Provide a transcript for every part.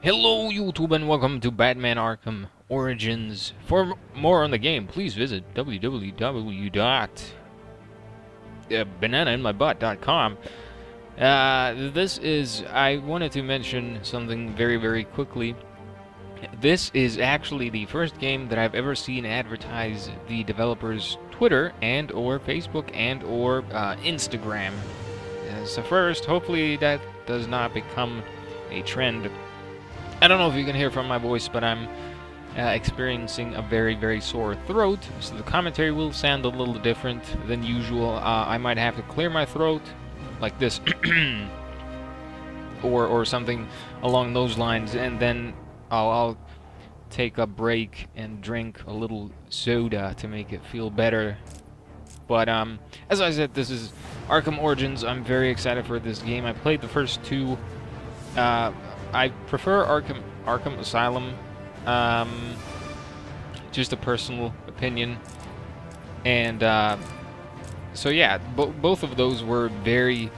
Hello YouTube and welcome to Batman Arkham Origins. For more on the game, please visit www.bananainmybutt.com. Uh, this is, I wanted to mention something very, very quickly. This is actually the first game that I've ever seen advertise the developer's Twitter and or Facebook and or uh, Instagram. It's the first. Hopefully that does not become a trend. I don't know if you can hear from my voice, but I'm uh, experiencing a very, very sore throat, so the commentary will sound a little different than usual. Uh, I might have to clear my throat, like this, or or something along those lines, and then I'll, I'll take a break and drink a little soda to make it feel better. But um, as I said, this is Arkham Origins. I'm very excited for this game. I played the first two. Uh, I prefer Arkham Arkham Asylum. Um, just a personal opinion. And uh, so yeah, bo both of those were very,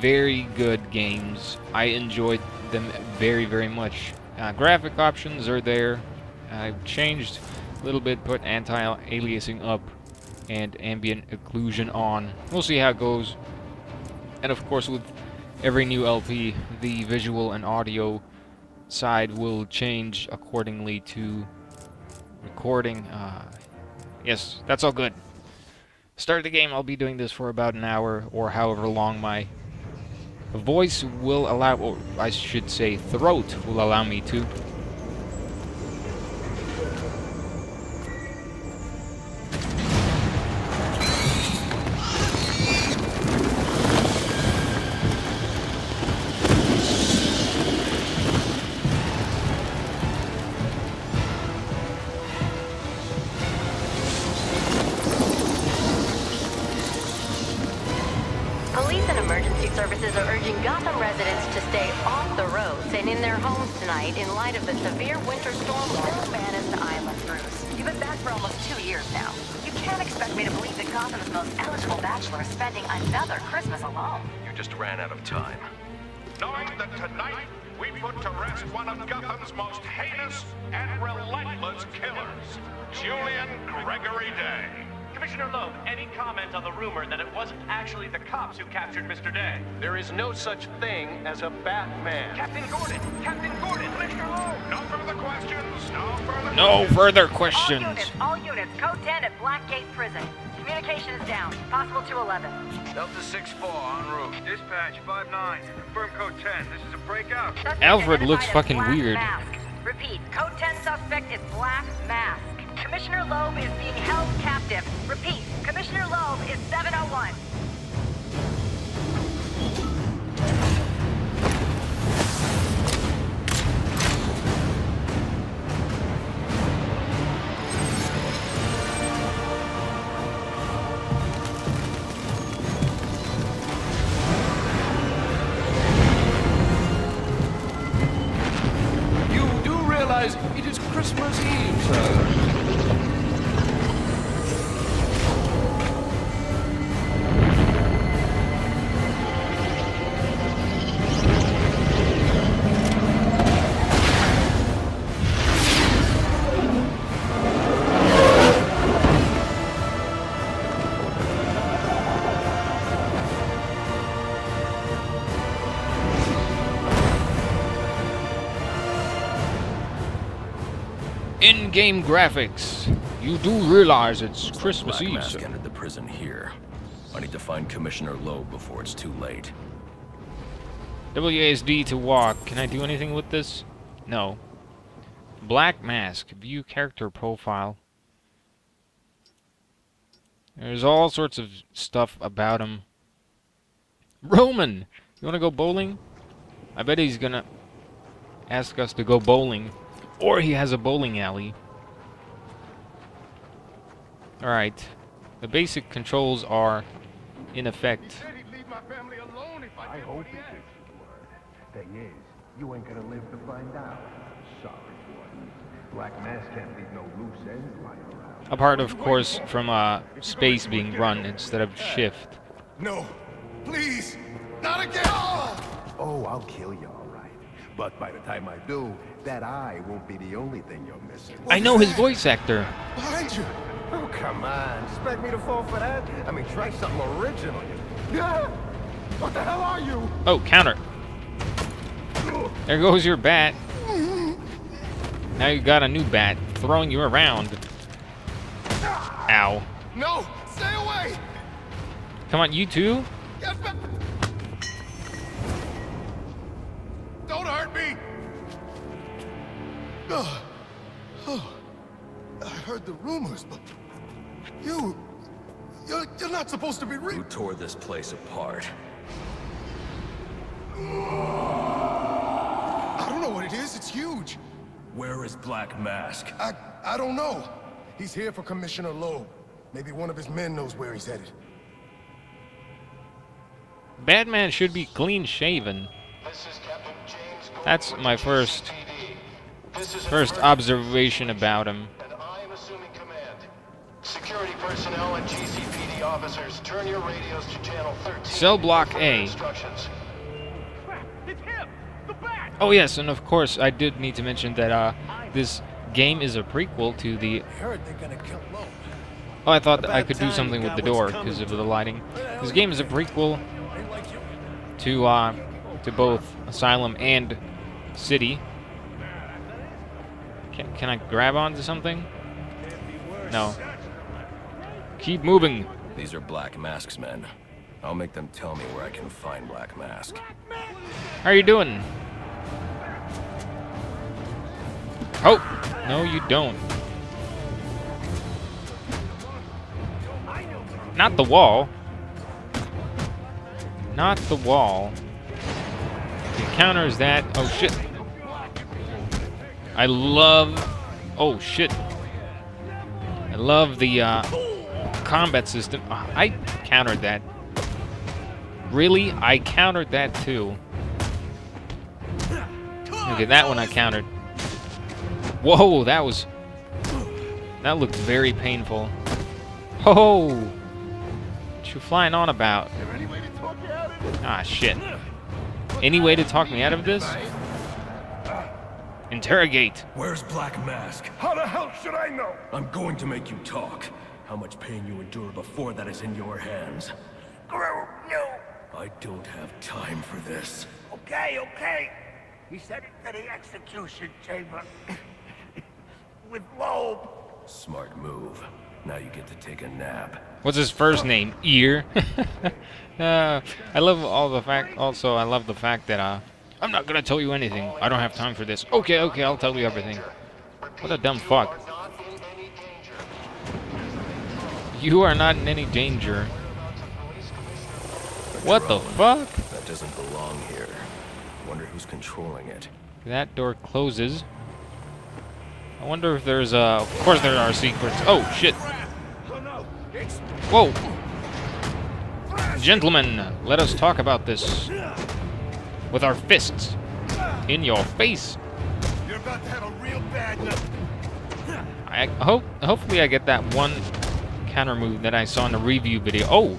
very good games. I enjoyed them very, very much. Uh, graphic options are there. I've changed a little bit, put anti-aliasing up and ambient occlusion on. We'll see how it goes. And of course, with every new LP, the visual and audio side will change accordingly to recording. Uh, yes, that's all good. Start the game, I'll be doing this for about an hour or however long my voice will allow, or I should say throat will allow me to. Police and emergency services are urging Gotham residents to stay off the roads and in their homes tonight in light of the severe winter storm warning. Bannis Island, Bruce. You've been back for almost two years now. You can't expect me to believe that Gotham's most eligible bachelor is spending another Christmas alone. You just ran out of time. knowing that tonight we put to rest one of Gotham's most heinous and relentless killers, Julian Gregory Day. Commissioner Loeb, any comment on the rumor that it wasn't actually the cops who captured Mr. Day? There is no such thing as a Batman. Captain Gordon! Captain Gordon! Commissioner Loeb! No further questions, no further No further All units, all units, code 10 at Blackgate Prison. Communication is down. Possible to 11. Delta 6-4 en route. Dispatch 5-9. Confirm code 10. This is a breakout. Suspect Alfred looks fucking weird. Mask. Repeat, code 10 suspect is Black Mask. Commissioner Loeb is being held captive. Repeat, Commissioner Loeb is 701. You do realize it is Christmas Eve, sir. In-game graphics. You do realize it's Christmas Black Eve, Mask entered the prison here. I need to find Commissioner Loeb before it's too late. WASD to walk. Can I do anything with this? No. Black Mask. View character profile. There's all sorts of stuff about him. Roman! You wanna go bowling? I bet he's gonna ask us to go bowling. Or he has a bowling alley. Alright. The basic controls are in effect. Said he'd leave my family alone if I, I hope what he he thinks asked. Thing is, you ain't gonna live to find out. Sorry, boy. Black Mask can't leave no loose ends lying around. Apart, of course, from uh, space being run instead of shift. No, please, not again! Oh, I'll kill you, all right. But by the time I do, that eye won't be the only thing you're missing. I know his voice actor. Behind you! Oh, come on. Expect me to fall for that? I mean, try something original. Yeah? What the hell are you? Oh, counter. There goes your bat. Now you got a new bat throwing you around. Ow. No! Stay away! Come on, you too? Get not supposed to be re- Who tore this place apart? I don't know what it is. It's huge. Where is Black Mask? I, I don't know. He's here for Commissioner Loeb. Maybe one of his men knows where he's headed. Batman should be clean shaven. That's my first first observation about him. Officers, turn your radios to channel 13. Cell block A. Instructions. It's him! The bat! Oh yes, and of course I did need to mention that uh, this game is a prequel to the. heard they're gonna kill Loeb. Oh, I thought that I could do something with the door because of the lighting. This game is a prequel to uh, to both Asylum and City. Can, can I grab onto something? No. Keep moving. These are Black Mask's men. I'll make them tell me where I can find Black Mask. How are you doing? Oh, no, you don't. Not the wall. Not the wall. Counter is that. Oh shit. I love. Oh shit. I love the uh, combat system. Uh, I countered that. Really? I countered that too. Look at that one I countered. Whoa, that was... That looked very painful. Ho! What you flying on about? Ah, shit. Any way to talk me out of this? Interrogate. Where's Black Mask? How the hell should I know? I'm going to make you talk. How much pain you endure before that is in your hands. Grow, no. I don't have time for this. Okay, okay. He said it to the execution chamber. With Loeb. Smart move. Now you get to take a nap. What's his first name? Ear. uh, I love all the fact. Also, I love the fact that uh, I'm not gonna tell you anything. I don't have time for this. Okay, okay, I'll tell you everything. What a dumb fuck. You are not in any danger. What the fuck? That doesn't belong here. Wonder who's controlling it. That door closes. I wonder if there's uh of course there are secrets. Oh shit. Whoa. Gentlemen, let us talk about this. With our fists. In your face. You're about to have a real bad night. I hope hopefully I get that one counter move that I saw in the review video. Oh,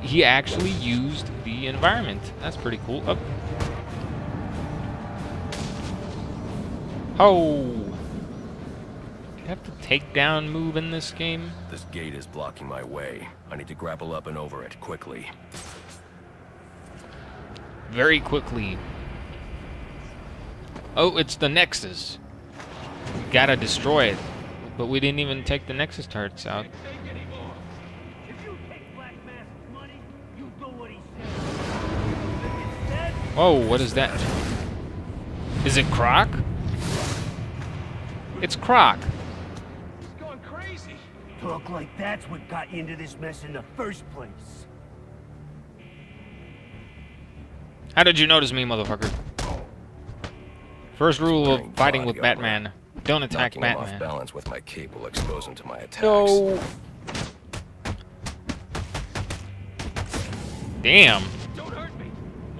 he actually used the environment. That's pretty cool. Oh. Oh. Do you have to take down move in this game? This gate is blocking my way. I need to grapple up and over it quickly. Very quickly. Oh, it's the Nexus. We gotta destroy it. But we didn't even take the Nexus turrets out. Whoa, what is that? Is it Croc? It's Croc. He's going crazy. Talk like that's what got you into this mess in the first place. How did you notice me, motherfucker? First rule of fighting with Batman. Don't attack Knocking him off Batman. balance with my cape will expose him to my attacks. No. Damn.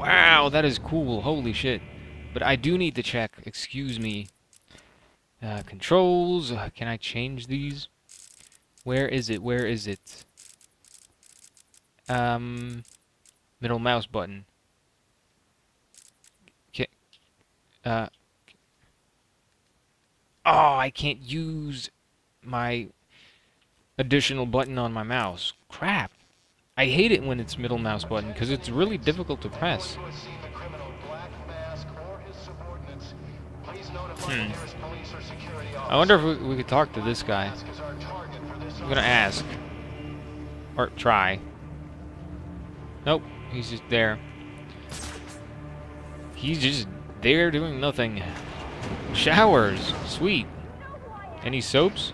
Wow, that is cool. Holy shit. But I do need to check. Excuse me. Uh, controls. Uh, can I change these? Where is it? Where is it? Um, middle mouse button. Can, Uh. Oh, I can't use my additional button on my mouse. Crap. I hate it when it's middle mouse button because it's really difficult to press. Hmm. I wonder if we, we could talk to this guy. I'm gonna ask. Or try. Nope, he's just there. He's just there doing nothing. Showers, sweet. Any soaps?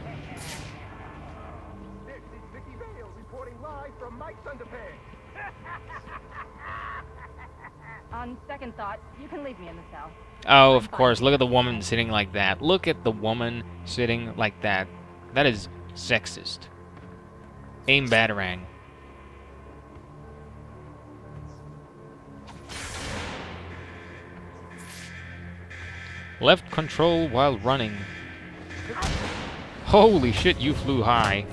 Second thought, you can leave me in the cell. Oh, of course. Look at the woman sitting like that. Look at the woman sitting like that. That is sexist. Aim Batarang. Left control while running. Holy shit, you flew high.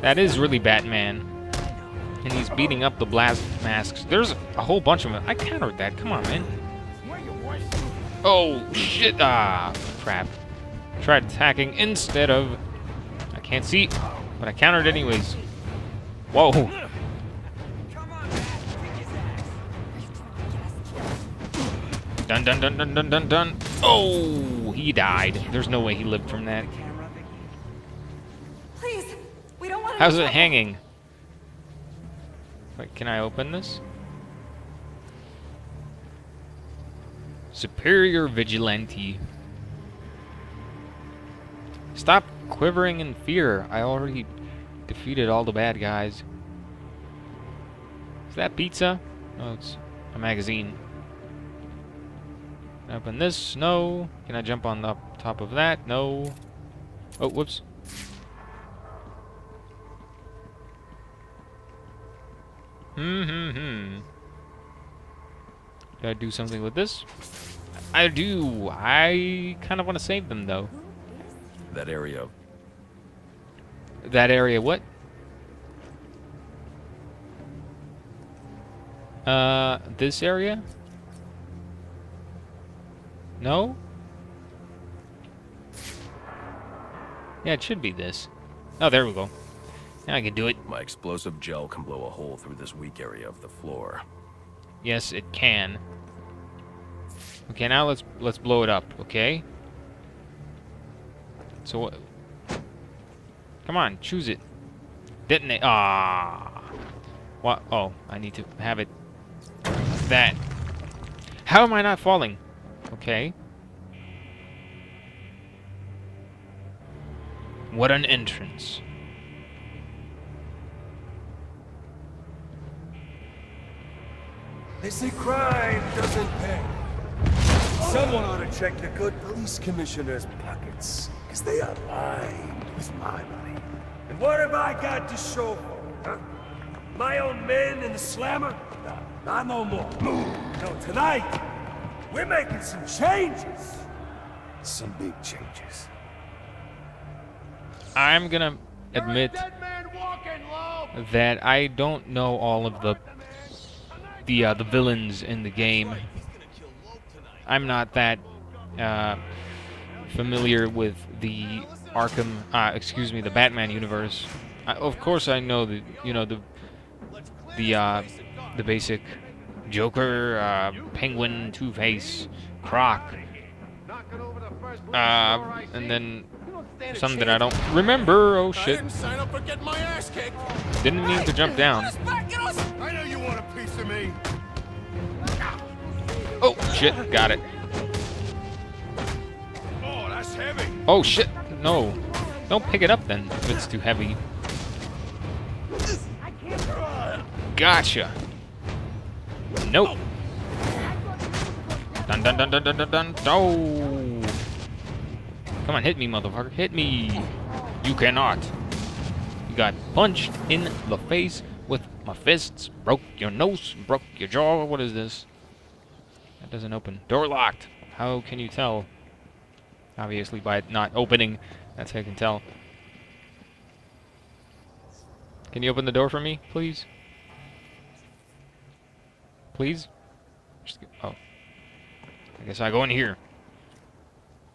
That is really Batman. And he's beating up the Black Masks. There's a whole bunch of them. I countered that. Come on, man. Oh, shit. Ah, crap. Tried attacking instead of... I can't see, but I countered anyways. Whoa. Dun dun dun dun dun dun dun. Oh, he died. There's no way he lived from that. Please, we don't want How's it hanging? Can I open this? Superior Vigilante. Stop quivering in fear. I already defeated all the bad guys. Is that pizza? No, it's a magazine. Open this? No. Can I jump on the top of that? No. Oh, whoops. Hmm, hmm, hmm. Do I do something with this? I do. I kind of want to save them, though. That area. That area, what? Uh, this area? No? Yeah, it should be this. Oh, there we go. I can do it. My explosive gel can blow a hole through this weak area of the floor. Yes, it can. Okay, now let's let's blow it up, okay? So what? Come on, choose it. Detonate. Ah. What? Oh, I need to have it. That. How am I not falling? Okay. What an entrance. They say crime doesn't pay. Someone ought to check the good police commissioner's pockets, because they are lined with my money. And what have I got to show for it, huh? My own men in the slammer? No, not no more. No, tonight, we're making some changes. Some big changes. I'm gonna admit that I don't know all of the the uh, the villains in the game. I'm not that uh, familiar with the Arkham, uh, excuse me, the Batman universe. I, of course, I know the you know the the uh, the basic Joker, uh, Penguin, Two Face, Croc, uh, and then some that I don't remember. Oh shit! Didn't mean to jump down. I know you want a piece of me. Oh shit! Got it. Oh, that's heavy. Oh shit! No, don't pick it up then if it's too heavy. Gotcha. Nope. Dun dun dun dun dun dun dun. Oh. Come on, hit me, motherfucker. Hit me. You cannot. You got punched in the face my fists. Broke your nose. Broke your jaw. What is this? That doesn't open. Door locked. How can you tell? Obviously by it not opening. That's how I can tell. Can you open the door for me, please? Please? Just oh. I guess I go in here.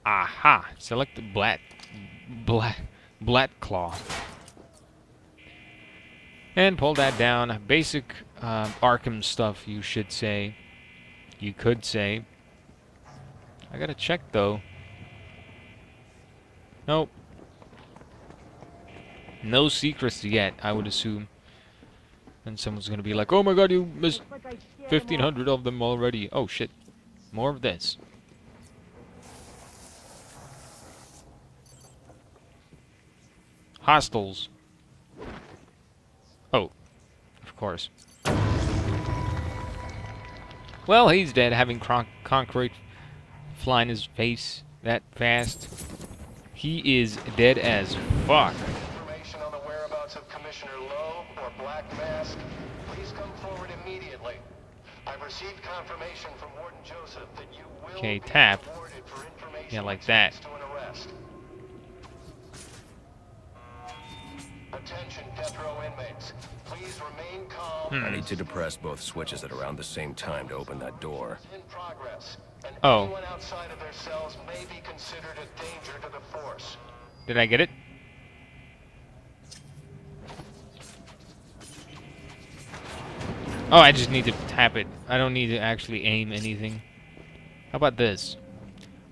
Aha! Select the black, black, black claw. And pull that down. Basic uh, Arkham stuff, you should say. You could say. I gotta check though. Nope. No secrets yet, I would assume. And someone's gonna be like, oh my god, you missed 1500 of them already. Oh shit. More of this. Hostiles. Oh, of course. Well, he's dead, having concrete fly in his face that fast. He is dead as fuck. Information on the whereabouts of Attention, death row inmates. Please remain calm. Hmm. I need to depress both switches at around the same time to open that door. In progress. And Oh. anyone outside of their cells may be considered a danger to the force. Did I get it? Oh, I just need to tap it. I don't need to actually aim anything. How about this?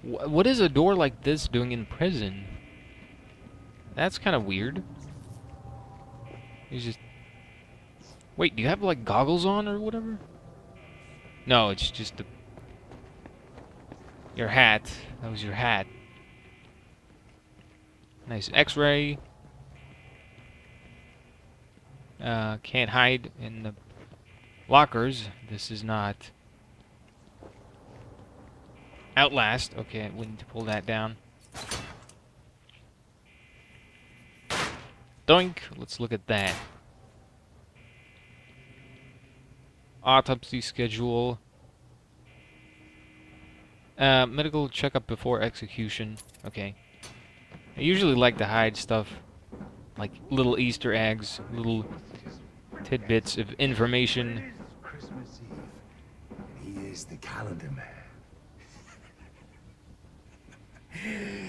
Wh what is a door like this doing in prison? That's kind of weird. He's just... Wait, do you have, like, goggles on or whatever? No, it's just the... Your hat. That was your hat. Nice x-ray. Uh, can't hide in the lockers. This is not Outlast. Okay, we need to pull that down. Doink. Let's look at that. Autopsy schedule. Uh, medical checkup before execution. Okay. I usually like to hide stuff like little Easter eggs, little tidbits of information. Christmas Eve. He is the calendar man.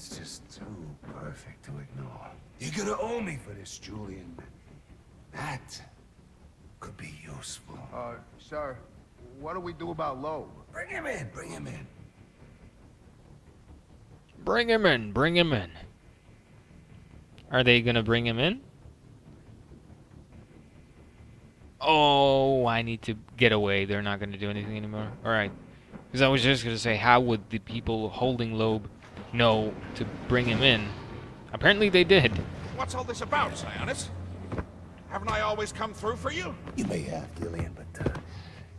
and that's just too perfect to ignore. You're gonna owe me for this, Julian. That could be useful. Uh, sir, what do we do about Loeb? Bring him in, bring him in. Bring him in, bring him in. Are they gonna bring him in? Oh, I need to get away. They're not gonna do anything anymore. Alright. Because I was just gonna say, how would the people holding Loeb know to bring him in? Apparently they did. What's all this about, Sionis? Haven't I always come through for you? You may have, Gillian, but uh,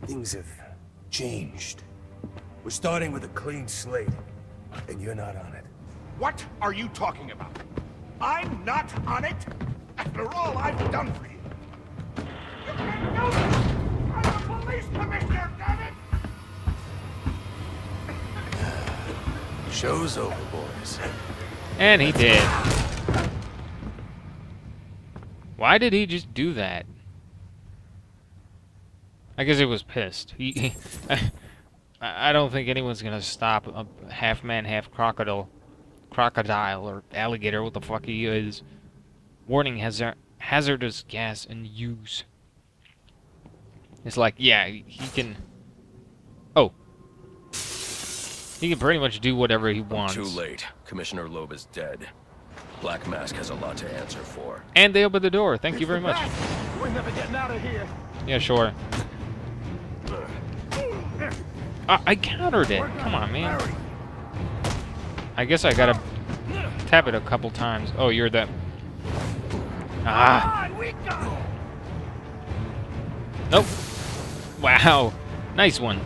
things have changed. We're starting with a clean slate, and you're not on it. What are you talking about? I'm not on it? After all I've done for you. You can't do this! I'm a police commissioner, Show's over, boys. And he did. Why did he just do that? I guess he was pissed. He, I I don't think anyone's gonna stop a half man, half crocodile, crocodile or alligator, what the fuck he is. Warning: hazard hazardous gas in use. It's like, yeah, he can. He can pretty much do whatever he wants. Too late. Commissioner Loeb is dead. Black Mask has a lot to answer for. And they opened the door. Thank you very much. We're never getting out of here. Yeah, sure. Uh, I countered it. Come on, man. I guess I gotta tap it a couple times. Oh, you're the... Ah. Nope. Wow. Nice one.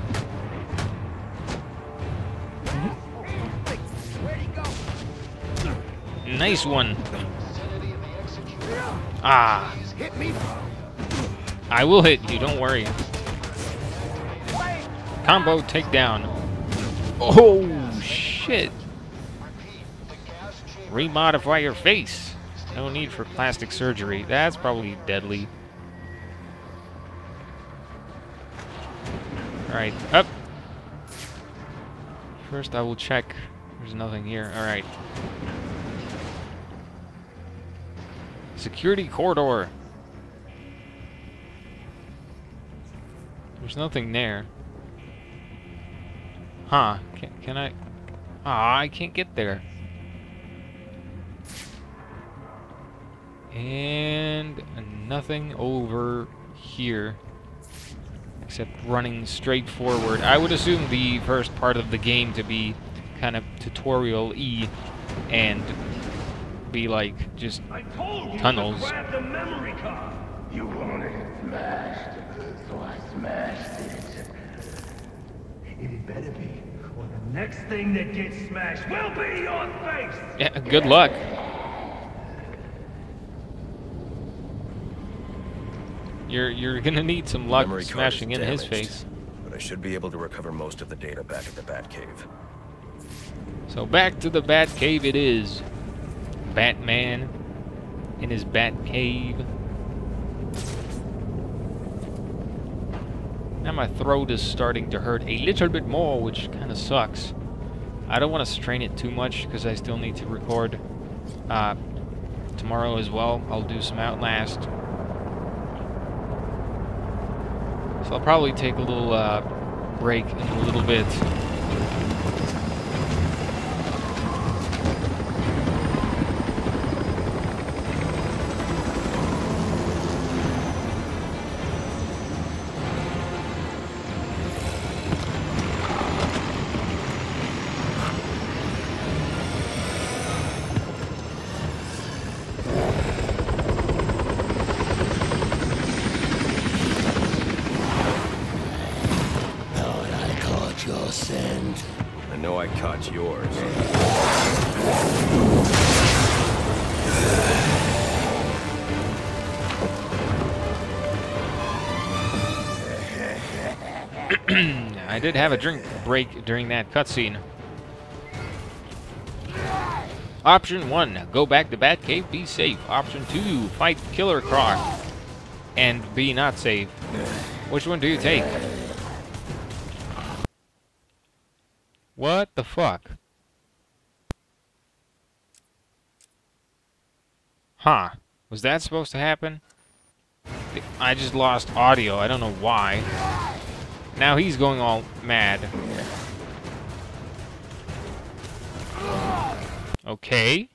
Nice one. Ah. I will hit you, don't worry. Combo takedown. Oh, shit. Remodify your face. No need for plastic surgery. That's probably deadly. Alright, up. First I will check. There's nothing here. Alright. Security corridor. There's nothing there. Huh. Can, can I... Ah, I can't get there. And nothing over here. Except running straight forward. I would assume the first part of the game to be kind of tutorial-y and be like just tunnels. the memory card. You wanted it smashed, so I smashed it. It better be, or the next thing that gets smashed will be your face. Yeah, good luck. You're you're gonna need some luck Memory card smashing is in his face. But I should be able to recover most of the data back at the Batcave. So back to the Bat Cave it is. Batman in his Bat Cave. Now my throat is starting to hurt a little bit more, which kind of sucks. I don't want to strain it too much because I still need to record uh, tomorrow as well. I'll do some Outlast. So I'll probably take a little uh, break in a little bit. I did have a drink break during that cutscene. Option 1, go back to Batcave, be safe. Option 2, fight Killer Croc and be not safe. Which one do you take? What the fuck? Huh. Was that supposed to happen? I just lost audio. I don't know why. Now he's going all mad. Okay.